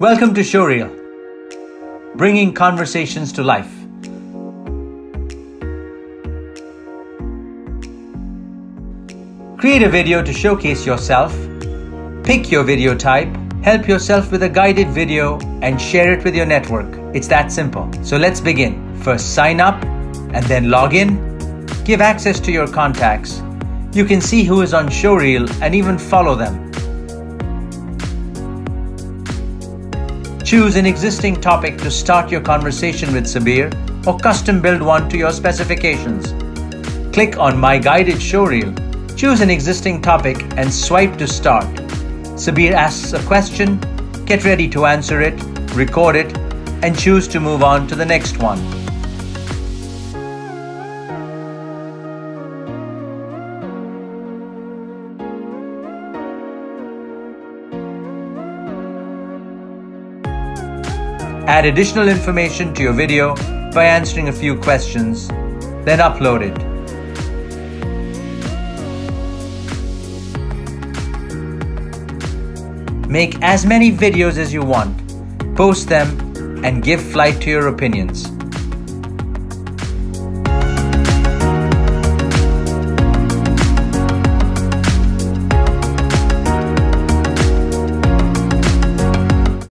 Welcome to Showreel, bringing conversations to life. Create a video to showcase yourself, pick your video type, help yourself with a guided video, and share it with your network. It's that simple. So let's begin. First, sign up and then log in. Give access to your contacts. You can see who is on Showreel and even follow them. Choose an existing topic to start your conversation with Sabeer or custom build one to your specifications. Click on My Guided Showreel, choose an existing topic and swipe to start. Sabeer asks a question, get ready to answer it, record it, and choose to move on to the next one. Add additional information to your video by answering a few questions, then upload it. Make as many videos as you want, post them, and give flight to your opinions.